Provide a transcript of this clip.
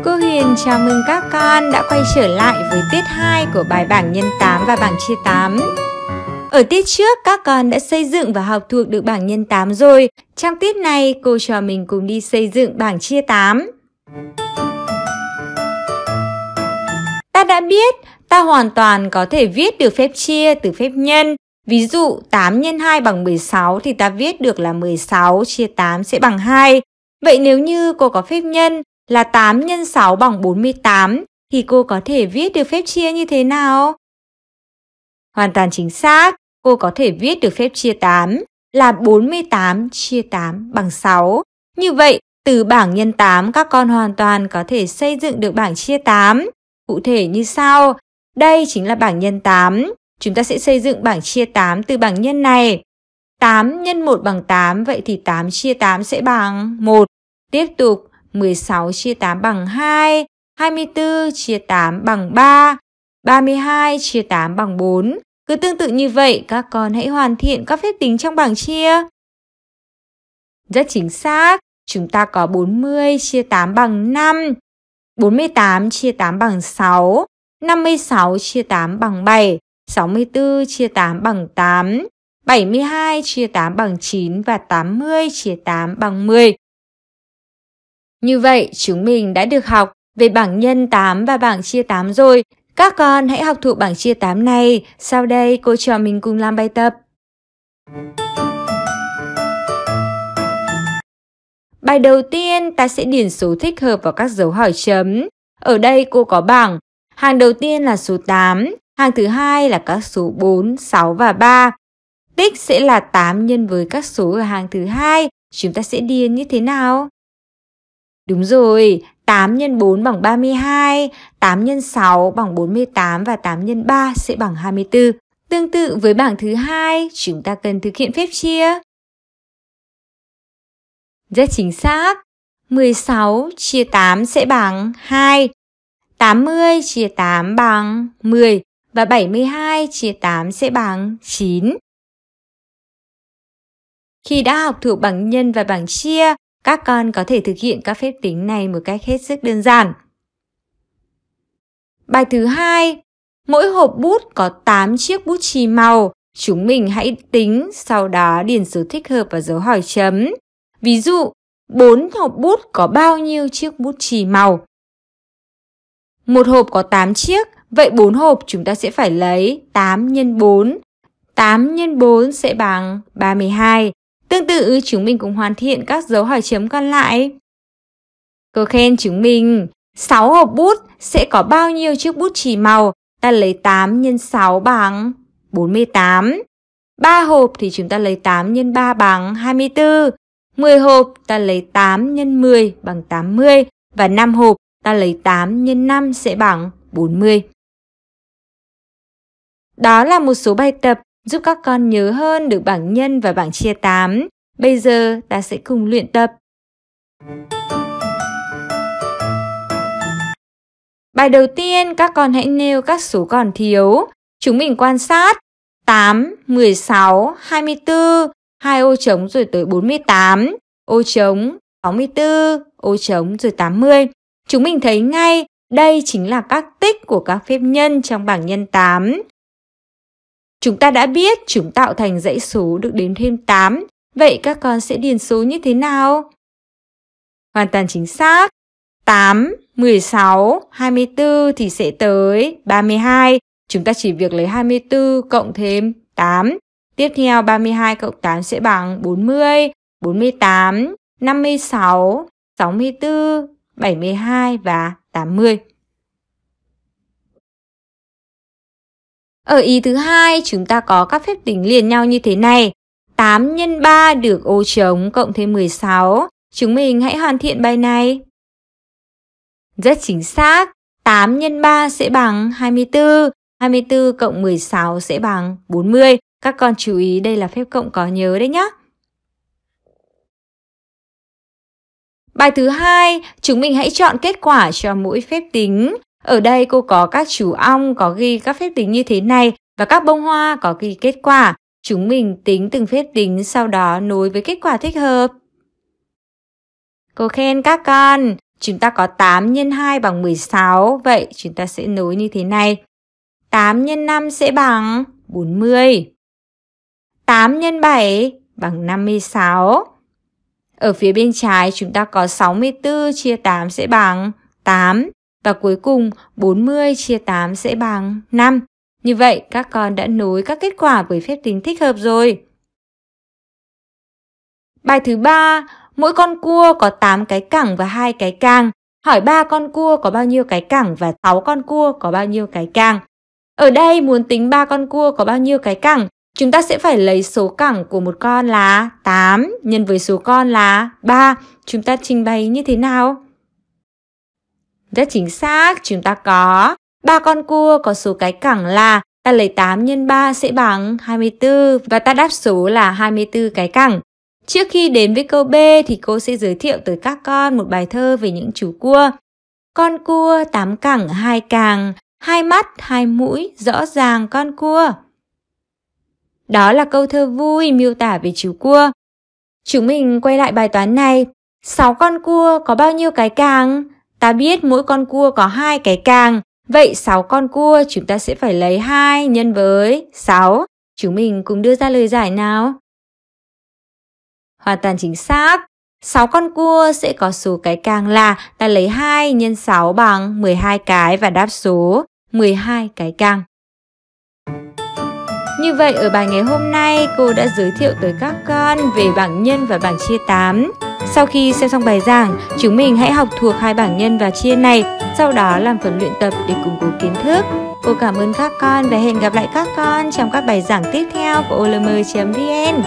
Cô Huyền chào mừng các con đã quay trở lại với tiết 2 của bài bảng nhân 8 và bảng chia 8. Ở tiết trước, các con đã xây dựng và học thuộc được bảng nhân 8 rồi. Trong tiết này, cô trò mình cùng đi xây dựng bảng chia 8. Ta đã biết, ta hoàn toàn có thể viết được phép chia từ phép nhân. Ví dụ 8 x 2 bằng 16 thì ta viết được là 16 chia 8 sẽ bằng 2. Vậy nếu như cô có phép nhân là 8 x 6 bằng 48 thì cô có thể viết được phép chia như thế nào? Hoàn toàn chính xác, cô có thể viết được phép chia 8 là 48 chia 8 bằng 6. Như vậy, từ bảng nhân 8 các con hoàn toàn có thể xây dựng được bảng chia 8. Cụ thể như sau, đây chính là bảng nhân 8. Chúng ta sẽ xây dựng bảng chia 8 từ bảng nhân này. 8 x 1 bằng 8, vậy thì 8 chia 8 sẽ bằng 1. Tiếp tục, 16 chia 8 bằng 2, 24 chia 8 bằng 3, 32 chia 8 bằng 4. Cứ tương tự như vậy, các con hãy hoàn thiện các phép tính trong bảng chia. Rất chính xác, chúng ta có 40 chia 8 bằng 5, 48 chia 8 bằng 6, 56 chia 8 bằng 7, 64 chia 8 bằng 8, 72 chia 8 bằng 9 và 80 chia 8 bằng 10. Như vậy, chúng mình đã được học về bảng nhân 8 và bảng chia 8 rồi. Các con hãy học thuộc bảng chia 8 này. Sau đây, cô trò mình cùng làm bài tập. Bài đầu tiên, ta sẽ điền số thích hợp vào các dấu hỏi chấm. Ở đây cô có bảng. Hàng đầu tiên là số 8, hàng thứ hai là các số 4, 6 và 3. Tích sẽ là 8 nhân với các số ở hàng thứ hai. Chúng ta sẽ điền như thế nào? Đúng rồi, 8 x 4 bằng 32, 8 x 6 bằng 48 và 8 x 3 sẽ bằng 24. Tương tự với bảng thứ hai, chúng ta cần thực hiện phép chia. Rất chính xác. 16 chia 8 sẽ bằng 2. 80 chia 8 bằng 10 và 72 chia 8 sẽ bằng 9. Khi đã học thuộc bảng nhân và bảng chia, các con có thể thực hiện các phép tính này một cách hết sức đơn giản. Bài thứ hai, mỗi hộp bút có 8 chiếc bút chì màu. Chúng mình hãy tính, sau đó điền số thích hợp và dấu hỏi chấm. Ví dụ, 4 hộp bút có bao nhiêu chiếc bút chì màu? Một hộp có 8 chiếc, vậy 4 hộp chúng ta sẽ phải lấy 8 x 4. 8 x 4 sẽ bằng 32. Tương tự, chúng mình cũng hoàn thiện các dấu hỏi chấm còn lại. Cô khen chúng mình, 6 hộp bút sẽ có bao nhiêu chiếc bút chì màu? Ta lấy 8 x 6 bằng 48. 3 hộp thì chúng ta lấy 8 x 3 bằng 24. 10 hộp ta lấy 8 x 10 bằng 80 và 5 hộp ta lấy 8 x 5 sẽ bằng 40. Đó là một số bài tập giúp các con nhớ hơn được bảng nhân và bảng chia 8. Bây giờ ta sẽ cùng luyện tập. Bài đầu tiên các con hãy nêu các số còn thiếu. Chúng mình quan sát 8, 16, 24, hai ô trống rồi tới 48, ô trống 64, ô trống rồi 80. Chúng mình thấy ngay đây chính là các tích của các phép nhân trong bảng nhân 8. Chúng ta đã biết chúng tạo thành dãy số được đếm thêm 8, vậy các con sẽ điền số như thế nào? Hoàn toàn chính xác. 8, 16, 24 thì sẽ tới 32. Chúng ta chỉ việc lấy 24 cộng thêm 8. Tiếp theo 32 cộng 8 sẽ bằng 40, 48, 56, 64, 72 và 80. Ở ý thứ hai, chúng ta có các phép tính liền nhau như thế này. 8 x 3 được ô trống cộng thêm 16. Chúng mình hãy hoàn thiện bài này. Rất chính xác. 8 x 3 sẽ bằng 24. 24 cộng 16 sẽ bằng 40. Các con chú ý đây là phép cộng có nhớ đấy nhé. Bài thứ hai, chúng mình hãy chọn kết quả cho mỗi phép tính. Ở đây cô có các chú ong có ghi các phép tính như thế này và các bông hoa có ghi kết quả. Chúng mình tính từng phép tính sau đó nối với kết quả thích hợp. Cô khen các con, chúng ta có 8 x 2 bằng 16. Vậy chúng ta sẽ nối như thế này. 8 x 5 sẽ bằng 40. 8 x 7 bằng 56. Ở phía bên trái chúng ta có 64 chia 8 sẽ bằng 8. Và cuối cùng 40 chia 8 sẽ bằng 5. Như vậy các con đã nối các kết quả với phép tính thích hợp rồi. Bài thứ 3, mỗi con cua có 8 cái cẳng và hai cái càng. Hỏi ba con cua có bao nhiêu cái cẳng và 6 con cua có bao nhiêu cái càng. Ở đây muốn tính ba con cua có bao nhiêu cái cẳng, chúng ta sẽ phải lấy số cẳng của một con là 8 nhân với số con là 3. Chúng ta trình bày như thế nào? Rất chính xác, chúng ta có ba con cua có số cái cẳng là ta lấy 8 nhân 3 sẽ bằng 24 và ta đáp số là 24 cái cẳng. Trước khi đến với câu B thì cô sẽ giới thiệu tới các con một bài thơ về những chú cua. Con cua tám cẳng hai càng, hai mắt hai mũi rõ ràng con cua. Đó là câu thơ vui miêu tả về chú cua. Chúng mình quay lại bài toán này. 6 con cua có bao nhiêu cái càng? Ta biết mỗi con cua có hai cái càng. Vậy 6 con cua chúng ta sẽ phải lấy 2 nhân với 6. Chúng mình cùng đưa ra lời giải nào. Hoàn toàn chính xác. 6 con cua sẽ có số cái càng là ta lấy 2 nhân 6 bằng 12 cái và đáp số 12 cái càng. Như vậy ở bài ngày hôm nay cô đã giới thiệu tới các con về bảng nhân và bảng chia 8. Sau khi xem xong bài giảng, chúng mình hãy học thuộc hai bảng nhân và chia này, sau đó làm phần luyện tập để củng cố kiến thức. Cô cảm ơn các con và hẹn gặp lại các con trong các bài giảng tiếp theo của olm.vn.